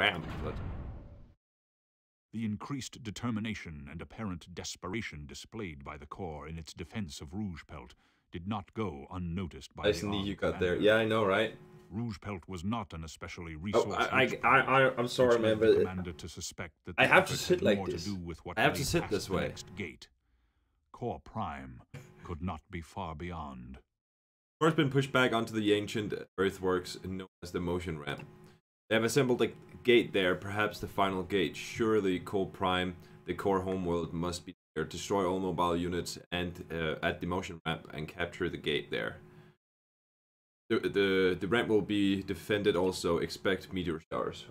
ramp, but The increased determination and apparent desperation displayed by the Core in its defense of Rougpelt did not go unnoticed by nice the knee armed you got there. Yeah, I know, right? Rougpelt was not an especially Oh, resource I, I, I, I, I'm sorry, man, but commander to suspect that I have to sit like more this. to do with what I have to sit this way. next gate. Core Prime could not be far beyond. Core has been pushed back onto the ancient earthworks known as the Motien Ramp. They have assembled a gate there, perhaps the final gate. Surely, Core Prime, the core homeworld, must be there. Destroy all mobile units and uh, at the Motien Ramp and capture the gate there. The, the the ramp will be defended also. Expect meteor showers.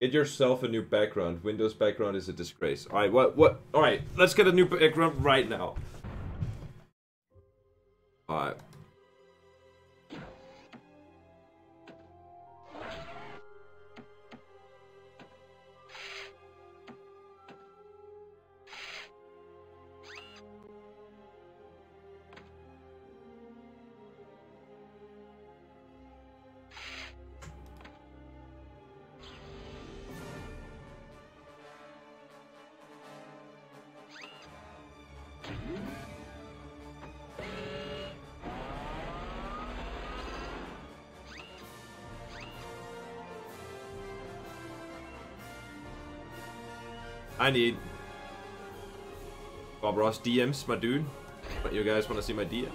Get yourself a new background. Windows background is a disgrace. Alright, what what alright, let's get a new background right now. Alright. I need Bob Ross DMs, my dude. But you guys want to see my DM?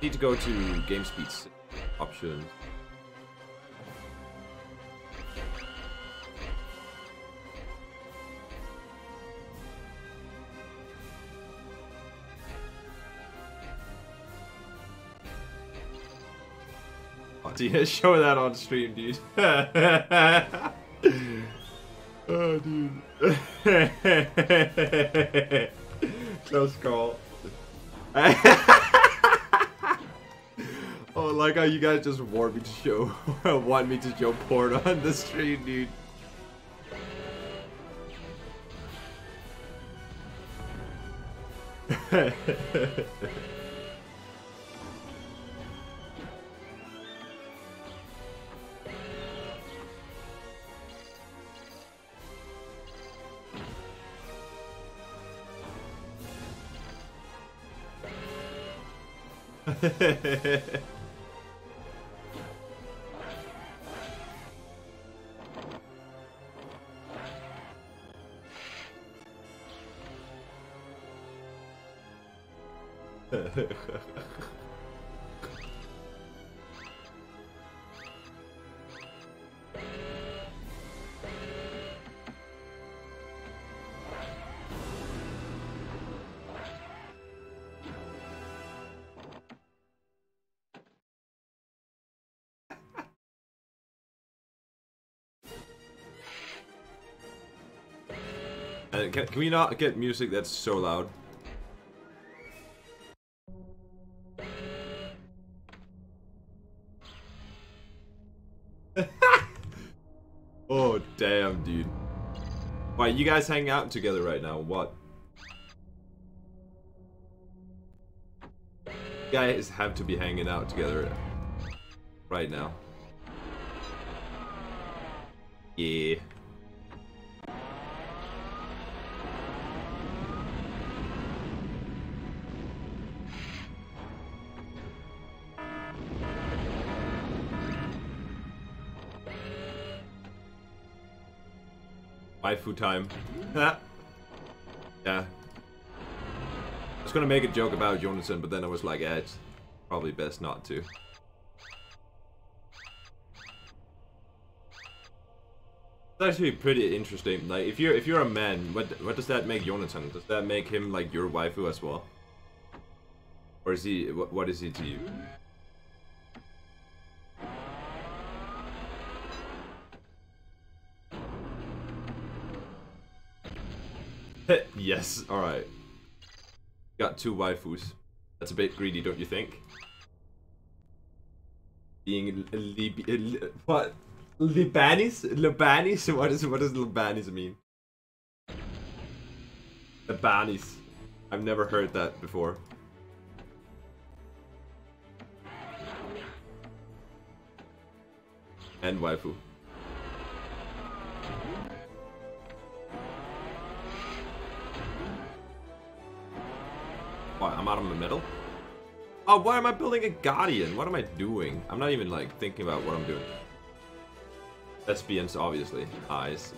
Need to go to game speeds options. Oh, yeah, show that on stream, dude. Close call. oh, like how you guys just want me to show, want me to show porn on the stream, dude. Uh, can, can we not get music that's so loud? oh, damn, dude. Why, you guys hang out together right now? What? You guys have to be hanging out together right now. Yeah. Waifu time. yeah. I was gonna make a joke about Jonathan, but then I was like, eh, it's probably best not to. It's actually pretty interesting. Like, if you're if you're a man, what what does that make Jonathan? Does that make him like your waifu as well? Or is he what, what is he to you? yes, alright. Got two waifus. That's a bit greedy, don't you think? Being Lib what? Libanis? Libanis? What is what does Libanis mean? Libanis. I've never heard that before. And waifu. What, I'm out of the middle? Oh, why am I building a Guardian? What am I doing? I'm not even, like, thinking about what I'm doing. Lesbians, obviously. Eyes.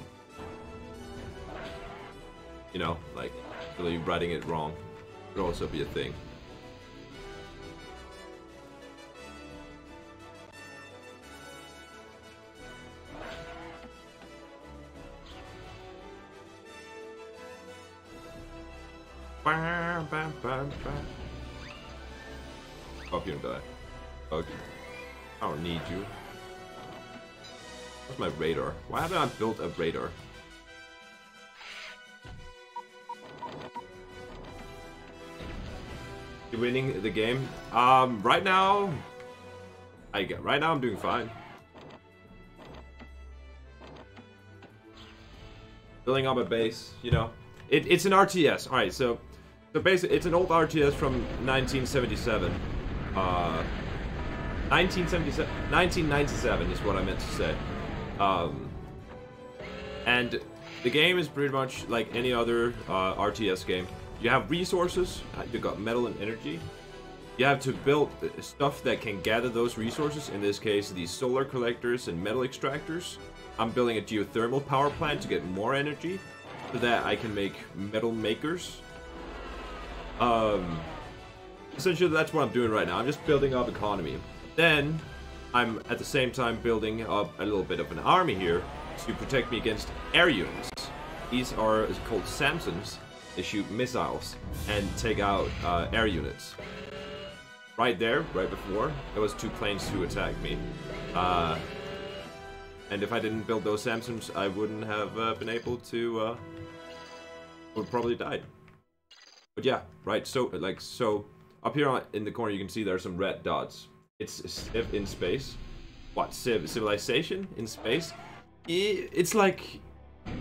You know, like, really writing it wrong could also be a thing. Bam, bam. Hope you don't die. Okay. I don't need you. What's my radar? Why haven't I built a radar? You're winning the game? Um, right now, I get right now I'm doing fine. Building up a base, you know. It, it's an RTS. All right, so so basically, it's an old RTS from 1977. Uh, 1977, 1997 is what I meant to say. Um, and the game is pretty much like any other uh, RTS game. You have resources, uh, you got metal and energy. You have to build stuff that can gather those resources, in this case, these solar collectors and metal extractors. I'm building a geothermal power plant to get more energy, so that I can make metal makers. Um, essentially, that's what I'm doing right now. I'm just building up economy. Then, I'm at the same time building up a little bit of an army here to protect me against air units. These are called Samsons. They shoot missiles and take out uh, air units. Right there, right before, there was two planes who attacked me. Uh, and if I didn't build those Samsons, I wouldn't have uh, been able to. Uh, would probably died. But yeah, right. So like so, up here in the corner, you can see there are some red dots. It's Civ in space. What Civ? Civilization in space? It's like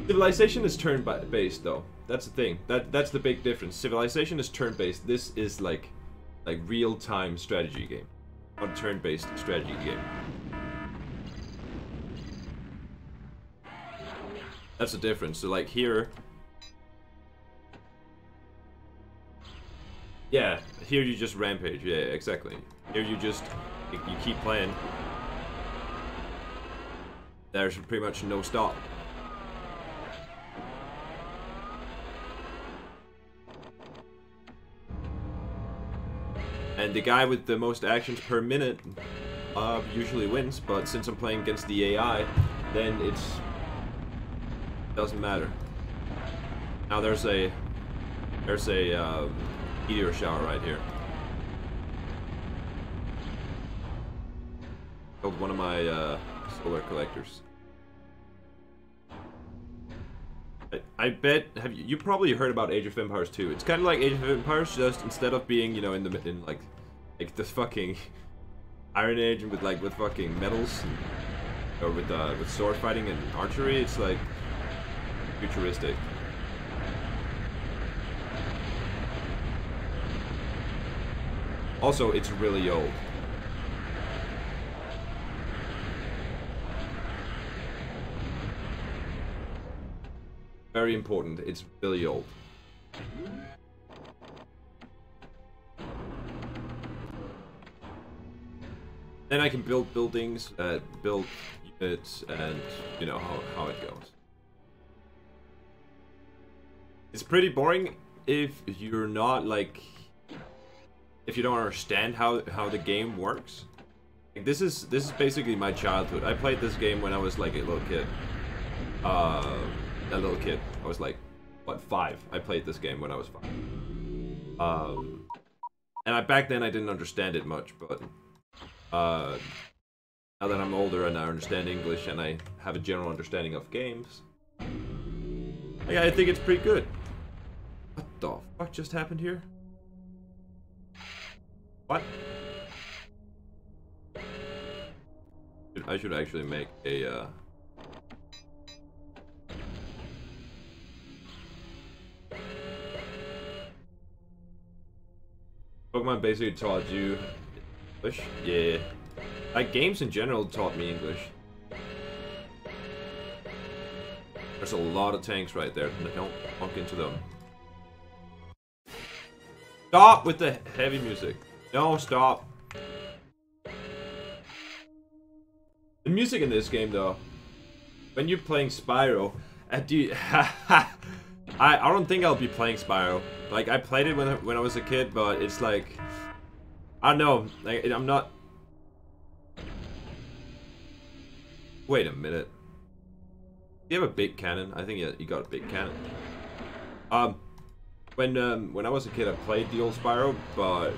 Civilization is turn-based though. That's the thing. That that's the big difference. Civilization is turn-based. This is like like real-time strategy game, not a turn-based strategy game. That's the difference. So like here, yeah, here you just rampage. Yeah, exactly. Here you just you keep playing. There's pretty much no stop. And the guy with the most actions per minute uh, usually wins, but since I'm playing against the AI, then it's doesn't matter. Now there's a there's a meteor shower right here. Killed one of my uh, solar collectors. I, I bet have you you probably heard about Age of Empires 2. It's kind of like Age of Empires, just instead of being you know in the in like like this fucking Iron Age with like with fucking metals and, or with uh, with sword fighting and archery, it's like futuristic. Also, it's really old. Very important, it's really old. Then I can build buildings, uh, build units, and you know how, how it goes. It's pretty boring if you're not like if you don't understand how how the game works. Like, this is this is basically my childhood. I played this game when I was like a little kid. Uh, a little kid. I was like, what, five? I played this game when I was five. Um, and I back then I didn't understand it much, but uh, now that I'm older and I understand English and I have a general understanding of games, I think it's pretty good. What the fuck just happened here? What? I should actually make a, uh... Pokemon basically taught you English? Yeah. Like, games in general taught me English. There's a lot of tanks right there. Don't walk into them. Stop with the heavy music. No, stop. The music in this game, though, when you're playing Spyro, uh, do I, I don't think I'll be playing Spyro. Like, I played it when, when I was a kid, but it's like, I don't know, like, I'm not... Wait a minute. Do you have a big cannon? I think yeah, you got a big cannon. Um, when um, when I was a kid, I played the old Spyro, but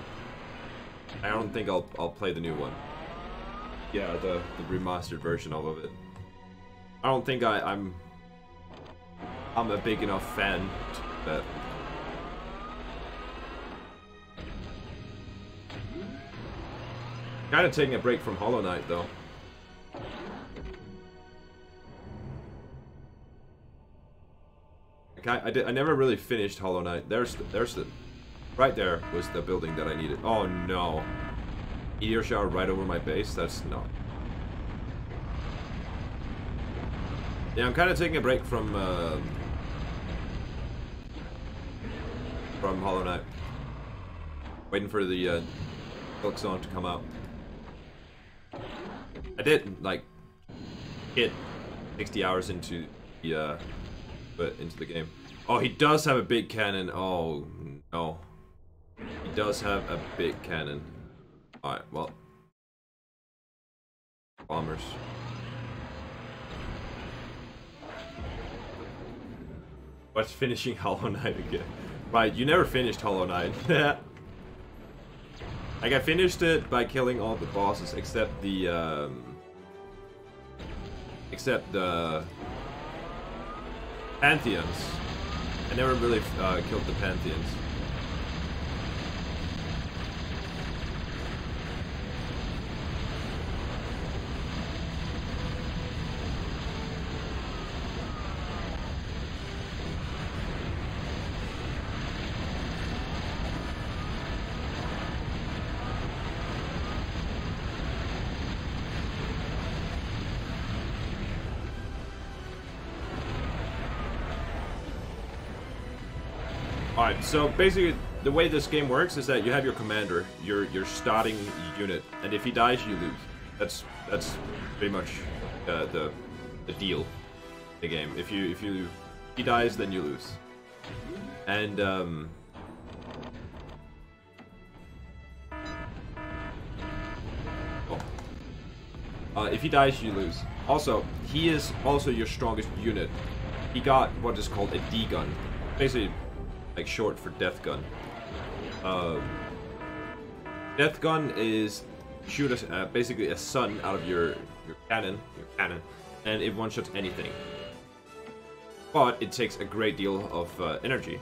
I don't think I'll I'll play the new one. Yeah, the the remastered version of it. I don't think I, I'm I'm a big enough fan that Kind of taking a break from Hollow Knight though. I, I, did, I never really finished Hollow Knight. There's the, there's the right there was the building that I needed. Oh no, meteor shower right over my base. That's not. Yeah, I'm kind of taking a break from uh, from Hollow Knight. Waiting for the uh, Silksong to come out. I did like hit 60 hours into the uh, but into the game. Oh, he does have a big cannon. Oh no, he does have a big cannon. All right, well, bombers. What's finishing Hollow Knight again? Right, you never finished Hollow Knight. like, I finished it by killing all the bosses except the, um... Except the... Pantheons. I never really uh, killed the Pantheons. Alright, so basically the way this game works is that you have your commander, your your starting unit, and if he dies, you lose. That's that's pretty much uh, the the deal. The game. If you if you he dies, then you lose. And um, oh. uh, if he dies, you lose. Also, he is also your strongest unit. He got what is called a D gun. Basically, like short for death gun. Uh, death gun is shoot a, uh, basically a sun out of your your cannon, your cannon, and it one shots anything. But it takes a great deal of uh, energy.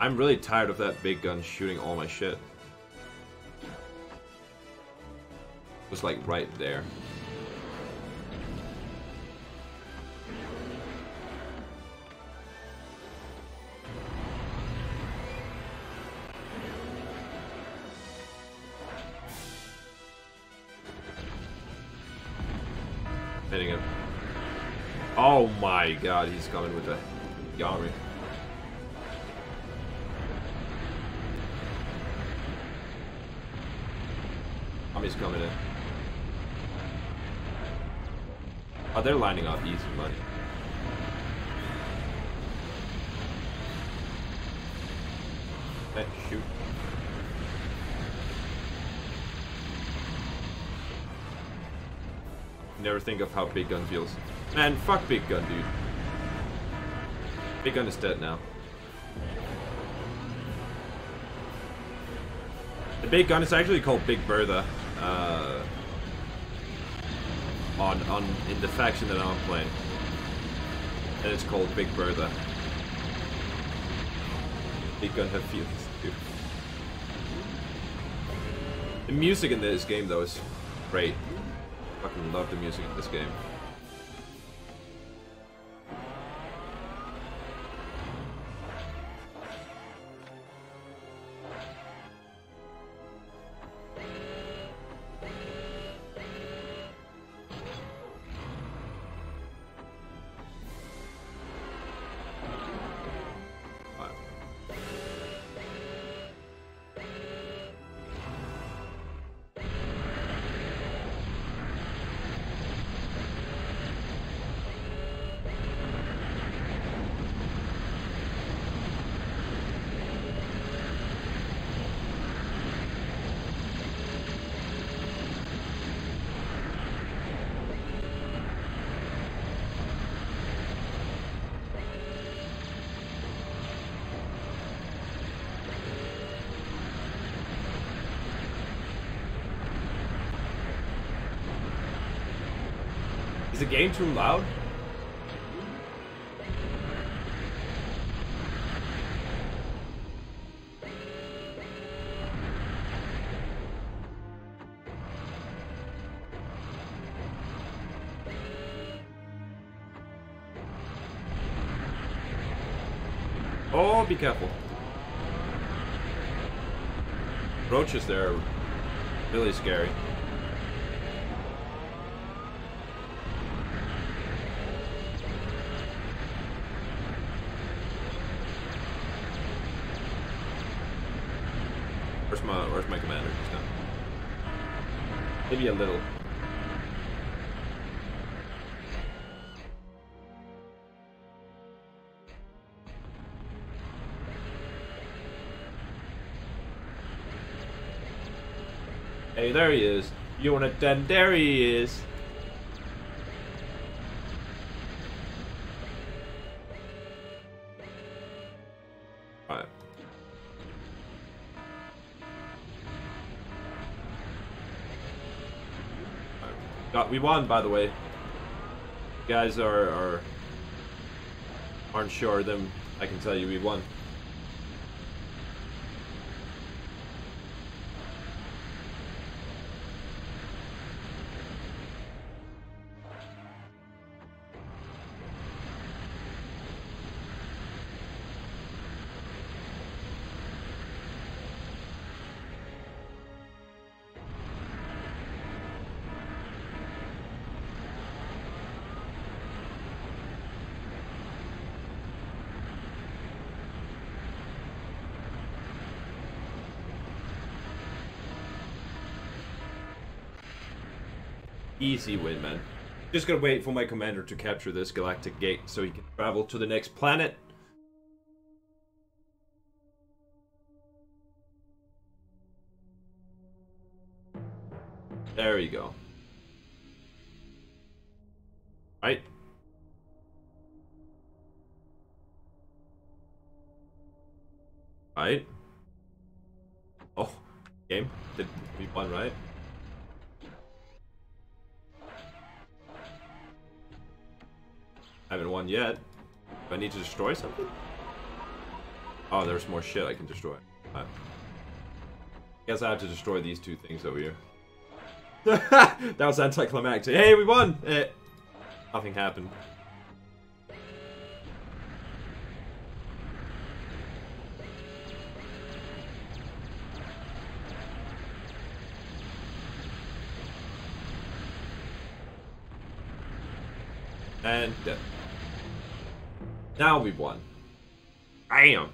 I'm really tired of that big gun shooting all my shit. It was like right there. Oh my god, he's coming with the Yari. Tommy's coming in. Oh, they're lining up easy money. Hey, eh, shoot. Never think of how Big Gun feels. Man, fuck Big Gun, dude. Big Gun is dead now. The Big Gun is actually called Big Bertha. Uh, on on in the faction that I'm playing, and it's called Big Bertha. Big Gun have feelings, dude. The music in this game though is great. Fucking love the music in this game. Is the game too loud? Oh, be careful. Roaches there are really scary. Where's my where's my commander just now? Maybe a little. Hey, there he is. You want it done? There he is. We won, by the way. Guys are are aren't sure. Then I can tell you we won. Easy win, man. Just gonna wait for my commander to capture this galactic gate so he can travel to the next planet. There you go. Right? Right? Oh, game? Did we won, right? I haven't won yet. Do I need to destroy something? Oh, there's more shit I can destroy. Right. Guess I have to destroy these two things over here. that was anticlimactic. Hey, we won! Eh, nothing happened. And dead. Now we've won. Bam!